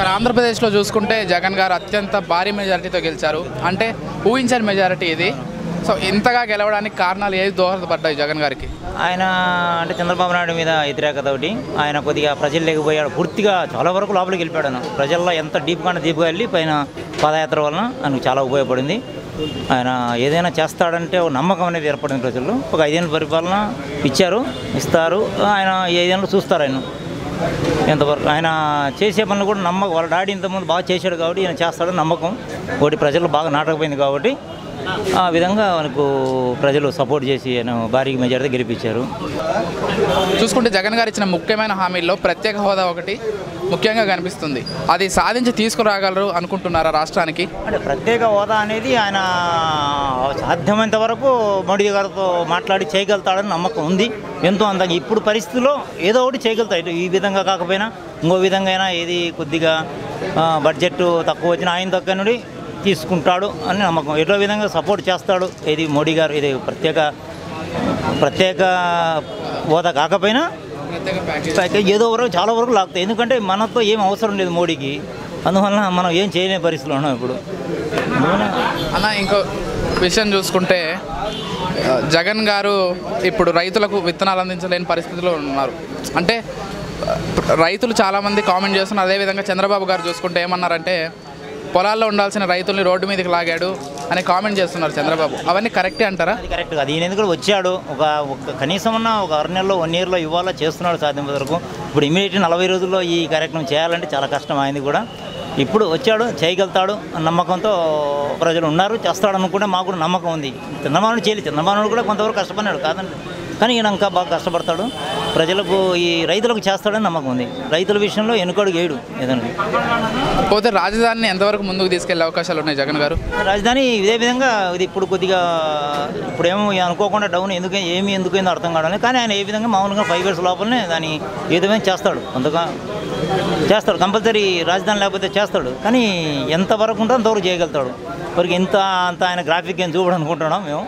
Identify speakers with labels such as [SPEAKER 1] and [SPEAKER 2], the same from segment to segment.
[SPEAKER 1] Sir ఆంధ్రప్రదేశ్లో చూసుకుంటే జగన్ గారు అత్యంత భారీ మెజారిటీతో గెలిచారు. అంటే ఊహించని మెజారిటీ ఇది. సో ఇంతగా గెలవడానికి కారణాలు ఏది దోహదపడ్డాయి జగన్ గారికి?
[SPEAKER 2] ఆయన అంటే చంద్రబాబు నాయుడు మీద వ్యతిరేకత ఒకటి. ఆయన కొద్దిగా ప్రజలు లేకపోయాడు. పూర్తిగా చాలా వరకు లోపలికి వెళ్ళిపోయాడు ప్రజల్లో ఎంత డీప్గా డీప్గా వెళ్ళి పైన పాదయాత్ర వలన ఆయనకు చాలా ఉపయోగపడింది. ఆయన ఏదైనా చేస్తాడంటే ఒక నమ్మకం అనేది ఏర్పడింది ప్రజల్లో. ఒక ఐదేళ్ళ పరిపాలన ఇచ్చారు ఇస్తారు. ఆయన ఐదేళ్ళు చూస్తారు ఆయన. ఎంతవరకు ఆయన చేసే పనులు కూడా నమ్మకం. వాళ్ళ డాడీ ఇంతకుముందు బాగా చేశాడు కాబట్టి ఈయన చేస్తాడని నమ్మకం. ఒకటి ప్రజలు బాగా నాటకపోయింది కాబట్టి ఆ విధంగా మనకు ప్రజలు సపోర్ట్ చేసి ఆయన భారీ మెజారిటీ గెలిపించారు.
[SPEAKER 1] చూసుకుంటే జగన్ గారు ఇచ్చిన ముఖ్యమైన హామీల్లో ప్రత్యేక హోదా ఒకటి ముఖ్యంగా కనిపిస్తుంది. అది సాధించి తీసుకురాగలరు అనుకుంటున్నారా రాష్ట్రానికి?
[SPEAKER 2] అంటే ప్రత్యేక హోదా అనేది ఆయన సాధ్యమైనంత వరకు మోడీ గారితో మాట్లాడి చేయగలుగుతాడని నమ్మకం ఉంది. ఎంతో అందంగా ఇప్పుడు పరిస్థితుల్లో ఏదో ఒకటి చేయగలుగుతాడు. ఈ విధంగా కాకపోయినా ఇంకో విధంగా అయినా ఏది కొద్దిగా బడ్జెట్ తక్కువ వచ్చినా ఆయన దగ్గర నుండి తీసుకుంటాడు అని నమ్మకం. ఏదో విధంగా సపోర్ట్ చేస్తాడు. ఇది మోడీ గారు ఇది ప్రత్యేక ప్రత్యేక హోదా కాకపోయినా
[SPEAKER 1] ప్యాకేజ్
[SPEAKER 2] ఏదో వరకు చాలా వరకు లాగుతాయి. ఎందుకంటే మనతో ఏం అవసరం లేదు మోడీకి. అందువలన మనం ఏం చేయలేని పరిస్థితులు ఉన్నాం ఇప్పుడు.
[SPEAKER 1] అన్న ఇంకో విషయం చూసుకుంటే జగన్ గారు ఇప్పుడు రైతులకు విత్తనాలు అందించలేని పరిస్థితిలో ఉన్నారు. అంటే రైతులు చాలామంది కామెంట్ చేస్తున్నారు. అదేవిధంగా చంద్రబాబు గారు చూసుకుంటే ఏమన్నారంటే పొలాల్లో ఉండాల్సిన రైతుల్ని రోడ్డు మీదకి లాగాడు అని కామెంట్ చేస్తున్నారు చంద్రబాబు. అవన్నీ కరెక్టే అంటారా?
[SPEAKER 2] అది కరెక్ట్ కాదు. ఈయన ఎందుకు వచ్చాడు? ఒక ఒక కనీసం ఉన్న ఒక ఆరు నెలలో వన్ ఇయర్లో ఇవ్వాలా చేస్తున్నాడు సాధ్యం వరకు. ఇప్పుడు ఇమీడియట్ నలభై రోజుల్లో ఈ కార్యక్రమం చేయాలంటే చాలా కష్టం అయింది కూడా. ఇప్పుడు వచ్చాడు చేయగలుగుతాడు నమ్మకంతో ప్రజలు ఉన్నారు చేస్తాడు అనుకుంటే మాకు కూడా నమ్మకం ఉంది. చంద్రబాబు చేయలేదు. చంద్రబాబు కూడా కొంతవరకు కష్టపడినాడు కాదండి. కానీ ఈయన ఇంకా బాగా కష్టపడతాడు. ప్రజలకు ఈ రైతులకు చేస్తాడని నమ్మకం ఉంది. రైతుల విషయంలో వేయడు ఏదైనా.
[SPEAKER 1] పోతే రాజధానిని ఎంతవరకు ముందుకు తీసుకెళ్ళే అవకాశాలు ఉన్నాయి జగన్ గారు?
[SPEAKER 2] రాజధాని ఇదే విధంగా ఇది ఇప్పుడు కొద్దిగా ఇప్పుడేమో అనుకోకుండా డౌన్ ఎందుకు ఏమి ఎందుకైందో అర్థం కావడం కానీ ఆయన ఏ విధంగా మామూలుగా ఫైవ్ ఇయర్స్ లోపలనే దాన్ని ఏ విధంగా చేస్తాడు. అంతగా చేస్తాడు. కంపల్సరీ రాజధాని లేకపోతే చేస్తాడు. కానీ ఎంతవరకు ఉంటుందో అంతవరకు చేయగలుగుతాడు. వరకు ఇంత అంత ఆయన గ్రాఫిక్ ఏం చూపడం అనుకుంటున్నాం మేము.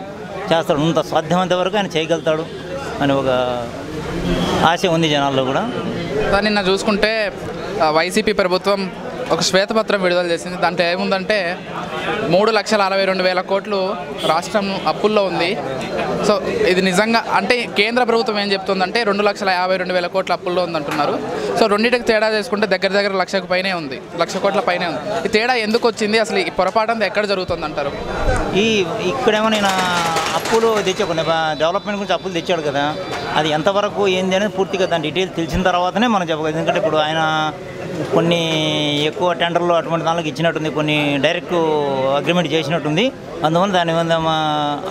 [SPEAKER 2] చేస్తాడు. ఇంత సాధ్యమైనంత వరకు ఆయన చేయగలుగుతాడు అని ఒక ఆశ ఉంది జనాల్లో కూడా.
[SPEAKER 1] సార్ నిన్న చూసుకుంటే వైసీపీ ప్రభుత్వం ఒక శ్వేతపత్రం విడుదల చేసింది. దాంట్లో ఏముందంటే మూడు లక్షల అరవై రెండు వేల కోట్లు రాష్ట్రం అప్పుల్లో ఉంది. సో ఇది నిజంగా అంటే కేంద్ర ప్రభుత్వం ఏం చెప్తుందంటే రెండు లక్షల యాభై రెండు వేల కోట్ల అప్పుల్లో ఉందంటున్నారు సో రెండింటికి తేడా చేసుకుంటే దగ్గర దగ్గర లక్షకు పైనే ఉంది. లక్ష కోట్ల పైనే ఉంది. ఈ తేడా ఎందుకు వచ్చింది? అసలు ఈ పొరపాటు అంతా ఎక్కడ జరుగుతుంది అంటారు?
[SPEAKER 2] ఈ ఇక్కడేమో నేను అప్పులు తెచ్చా కొన్ని డెవలప్మెంట్ గురించి అప్పులు తెచ్చాడు కదా. అది ఎంతవరకు ఏంది అనేది పూర్తిగా దాని డీటెయిల్స్ తెలిసిన తర్వాతనే మనం చెప్పగలం ఎందుకంటే ఇప్పుడు ఆయన కొన్ని ఎక్కువ టెండర్లు అటువంటి దానికి ఇచ్చినట్టుంది కొన్ని డైరెక్ట్ అగ్రిమెంట్ చేసినట్టుంది. అందువల్ల దాని మీద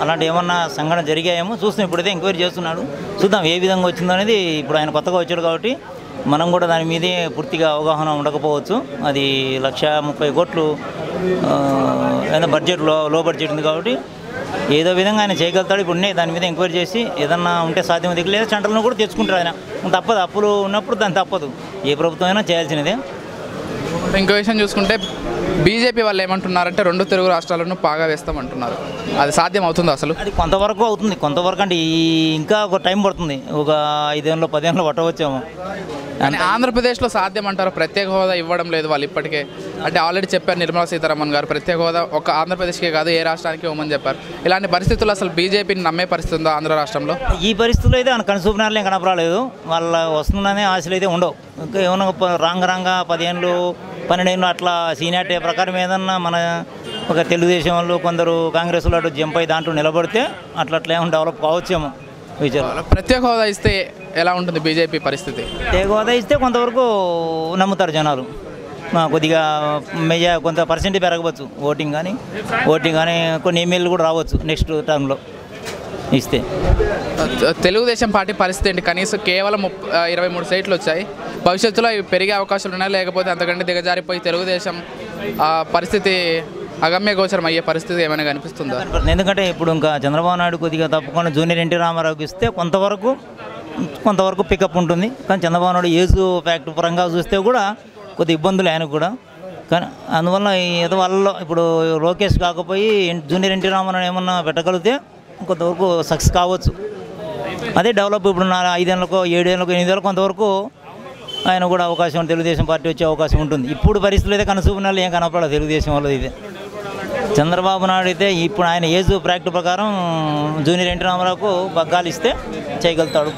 [SPEAKER 2] అలాంటి ఏమన్నా సంఘటన జరిగాయేమో చూస్తాం ఇప్పుడైతే ఎంక్వైరీ చేస్తున్నాడు. చూద్దాం ఏ విధంగా వచ్చిందో అనేది ఇప్పుడు ఆయన కొత్తగా వచ్చాడు కాబట్టి మనం కూడా దాని మీదే పూర్తిగా అవగాహన ఉండకపోవచ్చు. అది లక్ష ముప్పై కోట్లు ఏదైనా బడ్జెట్లో లో బడ్జెట్ ఉంది కాబట్టి ఏదో విధంగా ఆయన చేయగలుగుతాడు. ఇప్పుడు ఉన్నాయి. దాని మీద ఎంక్వైరీ చేసి ఏదన్నా ఉంటే సాధ్యం దిగు లేదా సెంటర్లను కూడా తెచ్చుకుంటారు ఆయన. తప్పదు. అప్పులు ఉన్నప్పుడు దాన్ని తప్పదు. ఏ ప్రభుత్వం అయినా చేయాల్సినదే.
[SPEAKER 1] ఇంకో విషయం చూసుకుంటే బీజేపీ వాళ్ళు ఏమంటున్నారంటే రెండు తెలుగు రాష్ట్రాలను పాగా వేస్తామంటున్నారు. అది సాధ్యం అవుతుందా అసలు?
[SPEAKER 2] అది కొంతవరకు అవుతుంది. కొంతవరకు అంటే ఇంకా ఒక టైం పడుతుంది. ఒక ఐదేళ్ళు పదేళ్ళు పట్టవచ్చేమో.
[SPEAKER 1] కానీ ఆంధ్రప్రదేశ్లో సాధ్యం అంటారు ప్రత్యేక హోదా ఇవ్వడం లేదు వాళ్ళు ఇప్పటికే. అంటే ఆల్రెడీ చెప్పారు నిర్మలా సీతారామన్ గారు ప్రత్యేక హోదా ఒక ఆంధ్రప్రదేశ్కే కాదు ఏ రాష్ట్రానికి ఇవ్వమని చెప్పారు. ఇలాంటి పరిస్థితుల్లో అసలు బీజేపీని నమ్మే పరిస్థితి ఉందా ఆంధ్ర రాష్ట్రంలో?
[SPEAKER 2] ఈ పరిస్థితుల్లో అయితే ఆయన కనుసూపినారులు ఏం కనపరాలేదు వాళ్ళ వస్తుందనే ఆశలు అయితే ఉండవు. ఇంకా ఏమన్నా రాంగ రాంగ పదిహేనులు పన్నెండేళ్ళు అట్లా సీనియారిటీ ప్రకారం ఏదన్నా మన ఒక తెలుగుదేశం వాళ్ళు కొందరు కాంగ్రెస్ వాళ్ళు అటు జంప్ దాంట్లో నిలబడితే అట్లా అట్లా ఏమైనా డెవలప్ కావచ్చేమో. ఫ్యూచర్లో
[SPEAKER 1] ప్రత్యేక హోదా ఇస్తే ఎలా ఉంటుంది బీజేపీ పరిస్థితి?
[SPEAKER 2] ప్రత్యేక హోదా ఇస్తే కొంతవరకు నమ్ముతారు జనాలు. కొద్దిగా మెజా కొంత పర్సెంట్ పెరగవచ్చు ఓటింగ్ కానీ. ఓటింగ్ కానీ కొన్ని ఎమ్మెల్యేలు కూడా రావచ్చు నెక్స్ట్ టర్మ్లో ఇస్తే.
[SPEAKER 1] తెలుగుదేశం పార్టీ పరిస్థితి ఏంటి? కనీసం కేవలం ఇరవై మూడు సీట్లు వచ్చాయి. భవిష్యత్తులో ఇవి పెరిగే అవకాశాలు ఉన్నాయి లేకపోతే అంతకంటే దిగజారిపోయి తెలుగుదేశం ఆ, పరిస్థితి అగమ్య గోచరం అయ్యే పరిస్థితి ఏమైనా కనిపిస్తుందా?
[SPEAKER 2] ఎందుకంటే ఇప్పుడు ఇంకా చంద్రబాబు నాయుడు కొద్దిగా తప్పకుండా జూనియర్ ఎన్టీ రామారావుకి ఇస్తే కొంతవరకు కొంతవరకు పికప్ ఉంటుంది. కానీ చంద్రబాబు నాయుడు ఏజ్ ఫ్యాక్ట్ పరంగా చూస్తే కూడా కొద్ది ఇబ్బందులు ఆయనకు కూడా. కానీ అందువల్ల ఏదో వాళ్ళలో ఇప్పుడు లోకేష్ కాకపోయి జూనియర్ ఎన్టీ రామారావు ఏమన్నా పెట్టగలిగితే కొంతవరకు సక్సెస్ కావచ్చు. అదే డెవలప్ ఇప్పుడు నా ఐదేళ్ళకో ఏడేళ్ళకో ఎనిమిదేళ్ళకో కొంతవరకు ఆయన కూడా అవకాశం తెలుగుదేశం పార్టీ వచ్చే అవకాశం ఉంటుంది. ఇప్పుడు పరిస్థితులు అయితే కనసూపినాలు ఏం కనపడదు తెలుగుదేశం వాళ్ళు ఇది చంద్రబాబు నాయుడు అయితే ఇప్పుడు ఆయన ఏజ్ ప్రాక్ట్ ప్రకారం జూనియర్ ఎన్టీ రామారావుకు బగ్గాలు ఇస్తే చేయగలుగుతాడు.